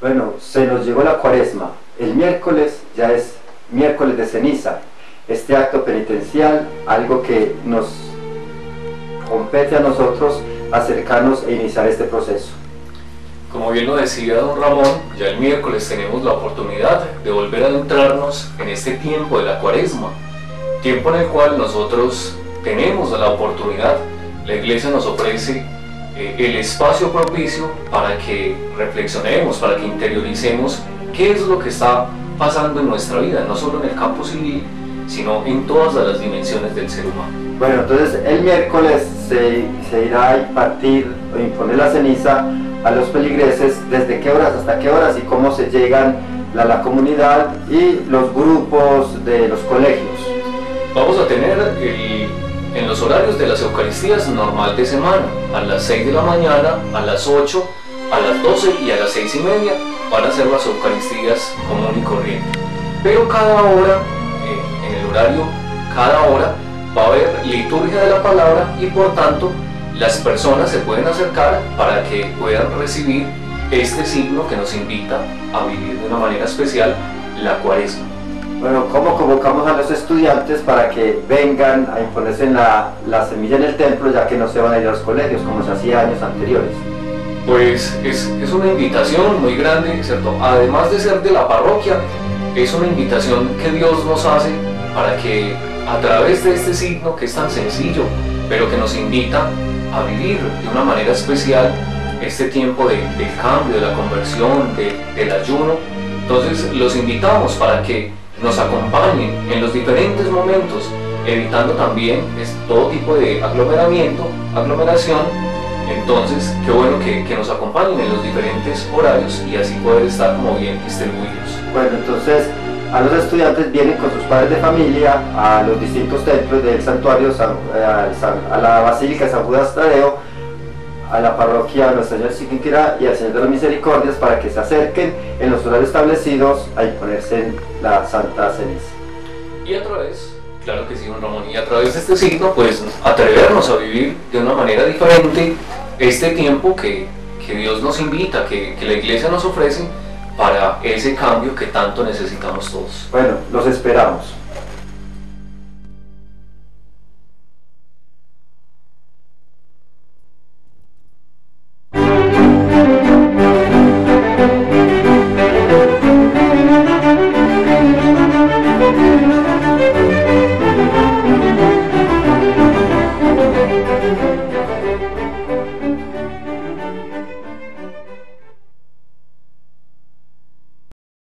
Bueno, se nos llegó la cuaresma. El miércoles ya es miércoles de ceniza. Este acto penitencial, algo que nos compete a nosotros acercarnos e iniciar este proceso. Como bien lo decía don Ramón, ya el miércoles tenemos la oportunidad de volver a adentrarnos en este tiempo de la cuaresma, tiempo en el cual nosotros tenemos la oportunidad, la iglesia nos ofrece el espacio propicio para que reflexionemos, para que interioricemos qué es lo que está pasando en nuestra vida, no solo en el campo civil, sino en todas las dimensiones del ser humano. Bueno, entonces el miércoles se, se irá a impartir o imponer la ceniza a los peligreses, desde qué horas hasta qué horas y cómo se llegan a la comunidad y los grupos de los colegios. Vamos a tener el en los horarios de las Eucaristías normal de semana, a las 6 de la mañana, a las 8, a las 12 y a las 6 y media van a ser las Eucaristías común y corriente. Pero cada hora, eh, en el horario, cada hora va a haber liturgia de la palabra y por tanto las personas se pueden acercar para que puedan recibir este signo que nos invita a vivir de una manera especial la cuaresma. Bueno, ¿cómo convocamos a los estudiantes para que vengan a imponerse en la, semilla en el templo, ya que no se van a ir a los colegios como se hacía años anteriores? Pues es, es una invitación muy grande, ¿cierto? Además de ser de la parroquia, es una invitación que Dios nos hace para que a través de este signo que es tan sencillo, pero que nos invita a vivir de una manera especial este tiempo de, del cambio, de la conversión, del ayuno. Entonces los invitamos para que nos acompañen en los diferentes momentos, evitando también todo tipo de aglomeramiento, aglomeración. Entonces, qué bueno que, que, nos acompañen en los diferentes horarios y así poder estar como bien distribuidos. Bueno, entonces a los estudiantes vienen con sus padres de familia a los distintos templos del santuario, eh, a la Basílica de San Judas Tadeo, a la parroquia Nuestra Señora Siquinquirá y al Señor de las Misericordias para que se acerquen en los horarios establecidos a imponerse en la Santa Ceniza. Y a través, claro que sí, don Ramón, y a través de este signo, pues atrevernos a vivir de una manera diferente este tiempo que, que Dios nos invita, que, que la Iglesia nos ofrece para ese cambio que tanto necesitamos todos. Bueno, los esperamos.